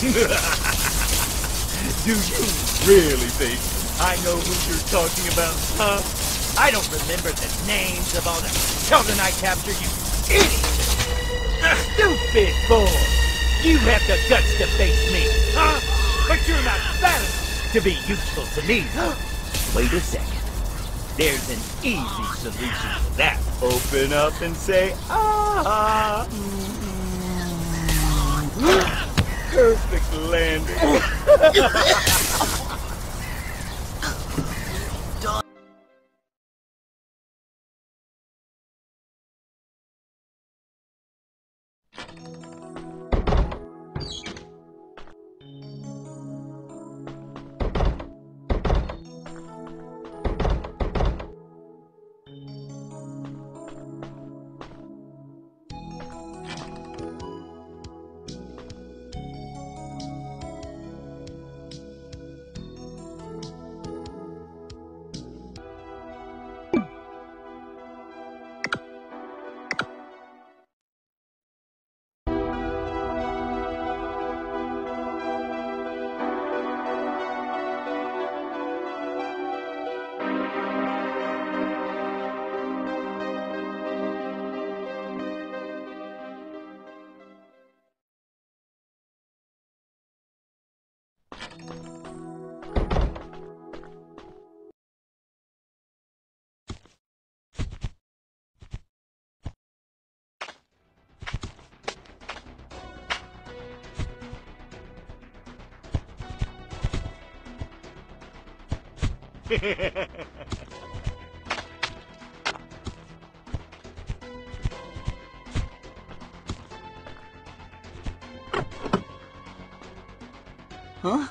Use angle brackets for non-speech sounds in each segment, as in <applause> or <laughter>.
<laughs> Do you really think I know who you're talking about, huh? I don't remember the names of all the children I captured, you idiot! <laughs> Stupid boy! You have the guts to face me, huh? But you're not fat enough to be useful to me. Huh? Wait a second. There's an easy solution to that. Open up and say, ah. <laughs> Perfect landing. Huh? <laughs> <laughs> Huh?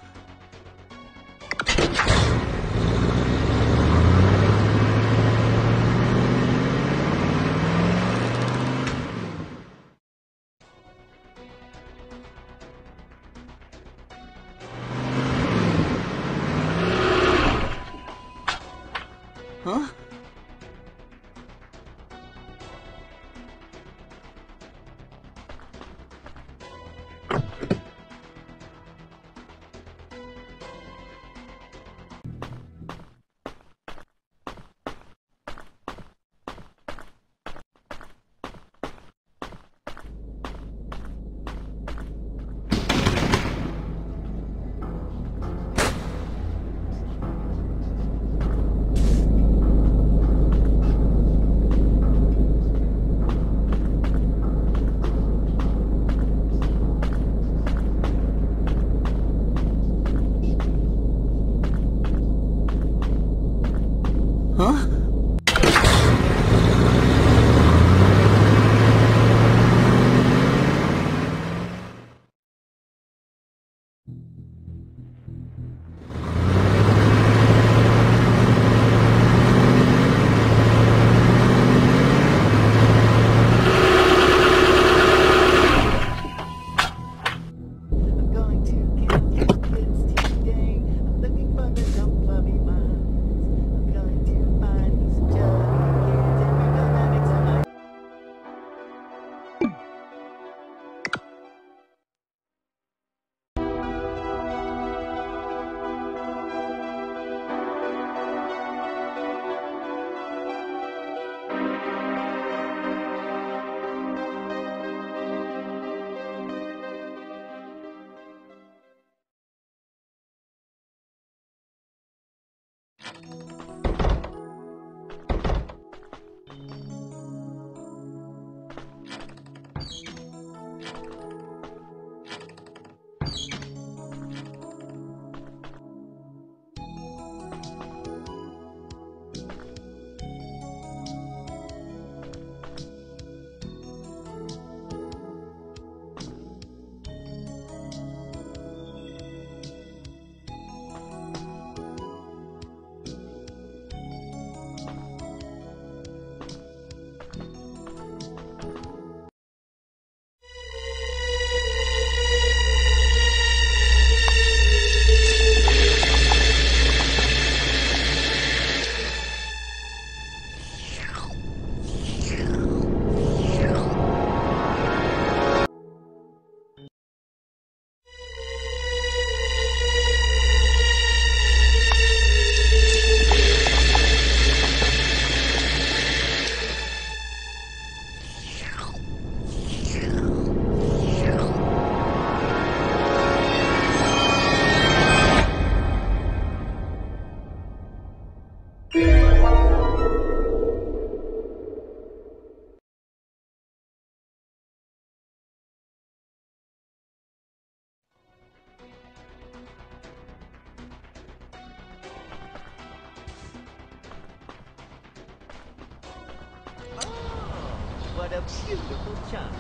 Beautiful child.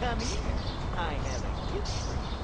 Come here. I have a gift for you.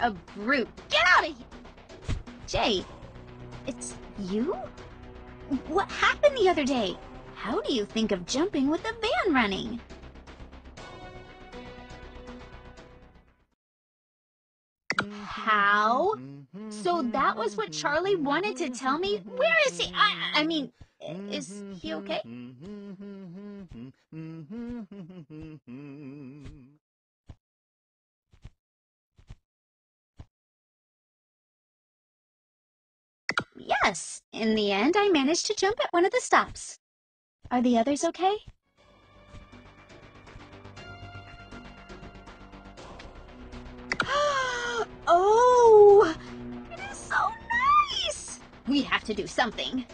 a brute. Get out of here! Jay, it's you? What happened the other day? How do you think of jumping with a van running? How? So that was what Charlie wanted to tell me? Where is he? I, I mean, is he okay? Yes. In the end, I managed to jump at one of the stops. Are the others okay? <gasps> oh! It is so nice! We have to do something.